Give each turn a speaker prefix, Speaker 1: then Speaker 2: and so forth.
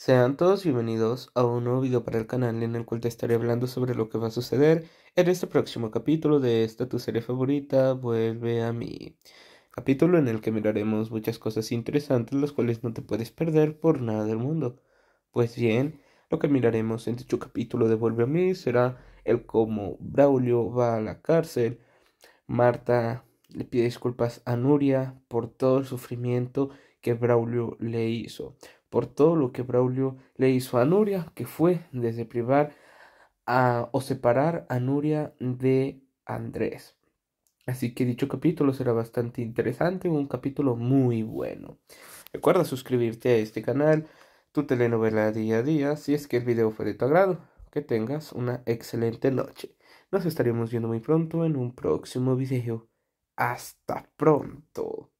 Speaker 1: Sean todos bienvenidos a un nuevo video para el canal en el cual te estaré hablando sobre lo que va a suceder en este próximo capítulo de esta tu serie favorita, Vuelve a mí. Capítulo en el que miraremos muchas cosas interesantes las cuales no te puedes perder por nada del mundo. Pues bien, lo que miraremos en dicho capítulo de Vuelve a mí será el cómo Braulio va a la cárcel, Marta le pide disculpas a Nuria por todo el sufrimiento que Braulio le hizo por todo lo que Braulio le hizo a Nuria, que fue desde privar a, o separar a Nuria de Andrés. Así que dicho capítulo será bastante interesante, un capítulo muy bueno. Recuerda suscribirte a este canal, tu telenovela día a día, si es que el video fue de tu agrado. Que tengas una excelente noche. Nos estaremos viendo muy pronto en un próximo video. Hasta pronto.